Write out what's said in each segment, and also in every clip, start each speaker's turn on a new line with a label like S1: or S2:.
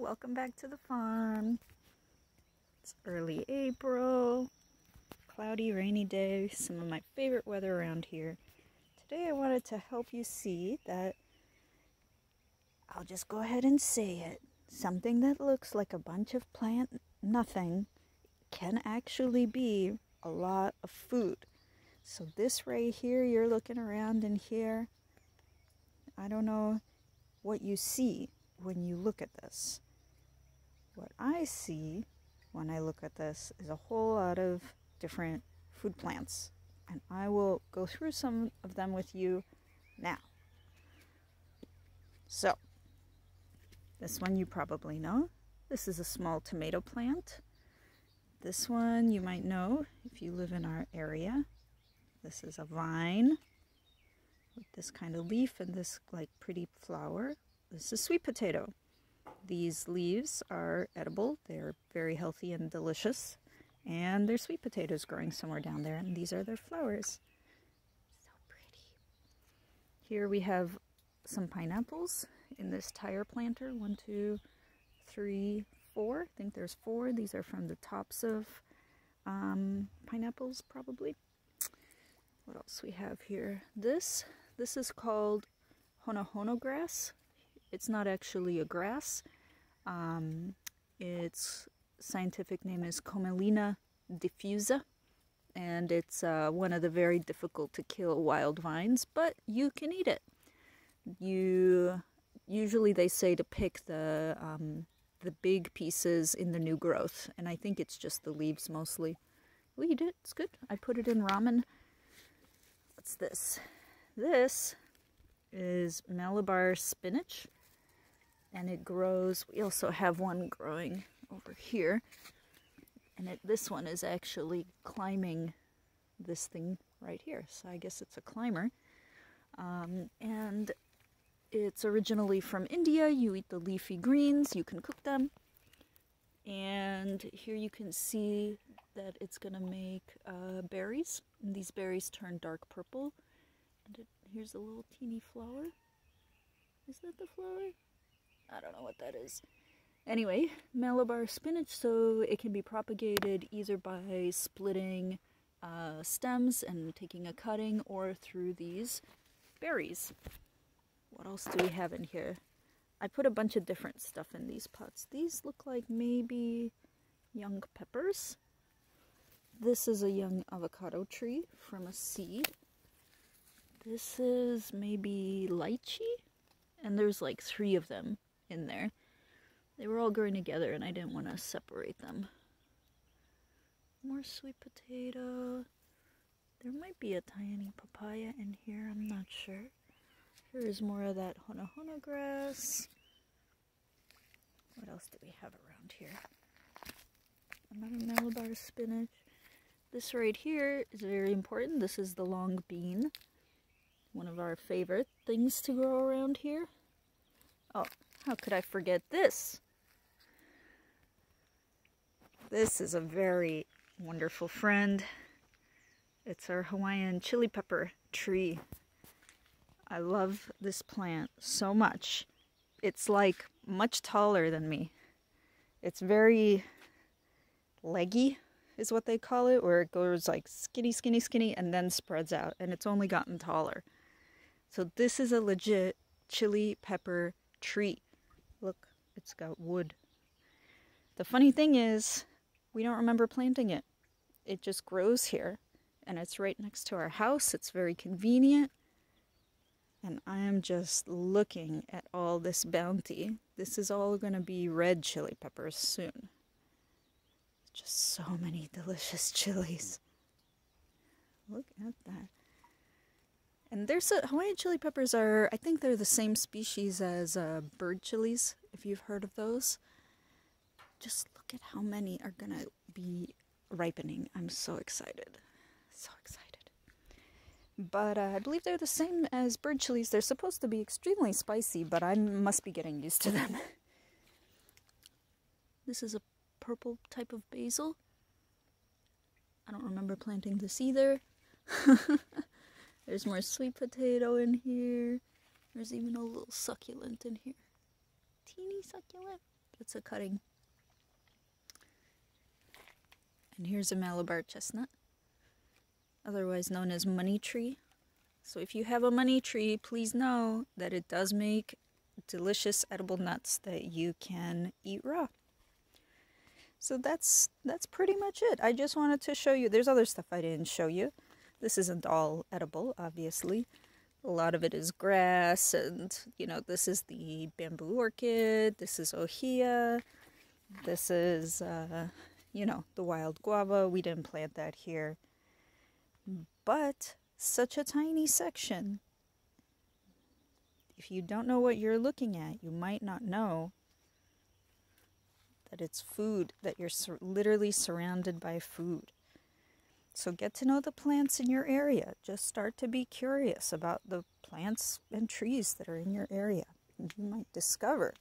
S1: welcome back to the farm. It's early April, cloudy, rainy day, some of my favorite weather around here. Today I wanted to help you see that I'll just go ahead and say it. Something that looks like a bunch of plant nothing can actually be a lot of food. So this right here, you're looking around in here. I don't know what you see when you look at this. What I see when I look at this is a whole lot of different food plants. And I will go through some of them with you now. So, this one you probably know. This is a small tomato plant. This one you might know if you live in our area. This is a vine with this kind of leaf and this like pretty flower. This is sweet potato. These leaves are edible. They're very healthy and delicious. And there's sweet potatoes growing somewhere down there, and these are their flowers. So pretty. Here we have some pineapples in this tire planter. One, two, three, four. I think there's four. These are from the tops of um, pineapples, probably. What else we have here? This, this is called honohono grass. It's not actually a grass. Um, its scientific name is Commelina diffusa, and it's uh, one of the very difficult to kill wild vines, but you can eat it. You usually they say to pick the um, the big pieces in the new growth, and I think it's just the leaves mostly. We eat it. It's good. I put it in ramen. What's this? This is Malabar spinach and it grows. We also have one growing over here, and it, this one is actually climbing this thing right here. So I guess it's a climber. Um, and it's originally from India. You eat the leafy greens, you can cook them. And here you can see that it's going to make uh, berries. And these berries turn dark purple. And it, here's a little teeny flower. Is that the flower? I don't know what that is. Anyway, Malabar spinach, so it can be propagated either by splitting uh, stems and taking a cutting or through these berries. What else do we have in here? I put a bunch of different stuff in these pots. These look like maybe young peppers. This is a young avocado tree from a seed. This is maybe lychee, and there's like three of them in there. They were all growing together and I didn't want to separate them. More sweet potato. There might be a tiny papaya in here, I'm not sure. Here is more of that honohono grass. What else do we have around here? Another Malabar spinach. This right here is very important. This is the long bean. One of our favorite things to grow around here. Oh, how could I forget this? This is a very wonderful friend. It's our Hawaiian chili pepper tree. I love this plant so much. It's like much taller than me. It's very leggy, is what they call it, where it goes like skinny, skinny, skinny, and then spreads out, and it's only gotten taller. So, this is a legit chili pepper tree. It's got wood. The funny thing is, we don't remember planting it. It just grows here, and it's right next to our house. It's very convenient. And I am just looking at all this bounty. This is all going to be red chili peppers soon. Just so many delicious chilies. Look at that. And there's a, Hawaiian chili peppers are, I think they're the same species as uh, bird chilies, if you've heard of those. Just look at how many are gonna be ripening. I'm so excited. So excited. But uh, I believe they're the same as bird chilies. They're supposed to be extremely spicy, but I must be getting used to them. this is a purple type of basil. I don't remember planting this either. There's more sweet potato in here. There's even a little succulent in here. Teeny succulent. That's a cutting. And here's a Malabar chestnut, otherwise known as money tree. So if you have a money tree, please know that it does make delicious edible nuts that you can eat raw. So that's that's pretty much it. I just wanted to show you. There's other stuff I didn't show you. This isn't all edible, obviously. A lot of it is grass, and you know, this is the bamboo orchid. This is ohia. This is, uh, you know, the wild guava. We didn't plant that here, but such a tiny section. If you don't know what you're looking at, you might not know that it's food, that you're sur- literally surrounded by food. So get to know the plants in your area. Just start to be curious about the plants and trees that are in your area. And you might discover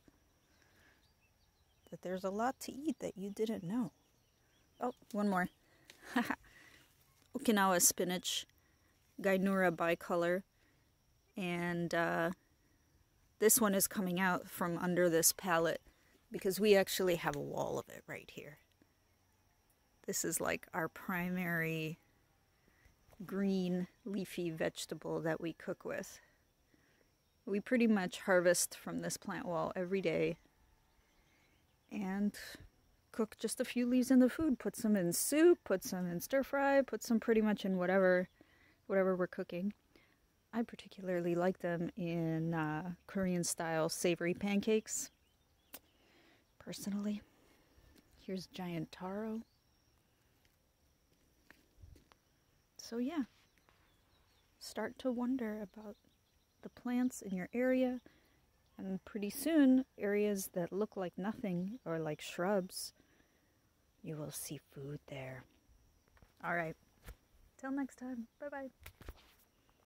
S1: that there's a lot to eat that you didn't know. Oh, one more. Okinawa spinach, Gynura bicolor, and uh, this one is coming out from under this palette because we actually have a wall of it right here. This is like our primary green leafy vegetable that we cook with. We pretty much harvest from this plant wall every day and cook just a few leaves in the food. Put some in soup, put some in stir fry, put some pretty much in whatever whatever we're cooking. I particularly like them in uh, Korean style savory pancakes personally. Here's giant taro. So, yeah, start to wonder about the plants in your area, and pretty soon, areas that look like nothing or like shrubs, you will see food there. All right, till next time, bye bye.